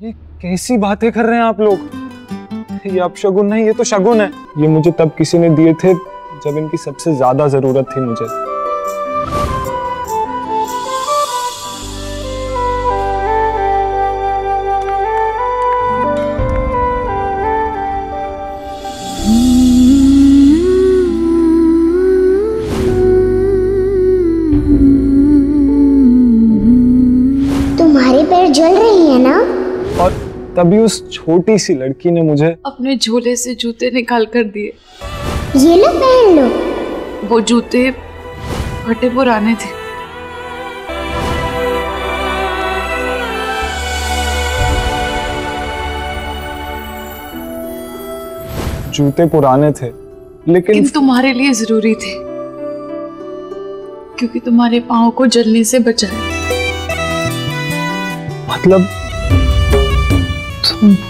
ये कैसी बातें कर रहे हैं आप लोग? ये अब शगुन नहीं, ये तो शगुन है। ये मुझे तब किसी ने दिए थे जब इनकी सबसे ज़्यादा ज़रूरत थी मुझे। तुम्हारे पैर जल रही है ना? और तभी उस छोटी सी लड़की ने मुझे अपने झोले से जूते निकाल कर दिए। ये लो पहन लो। वो जूते फटे पुराने थे। जूते पुराने थे लेकिन तुम्हारे लिए ज़रूरी थे क्योंकि तुम्हारे पाँव को जलने से बचाया। मतलब 嗯。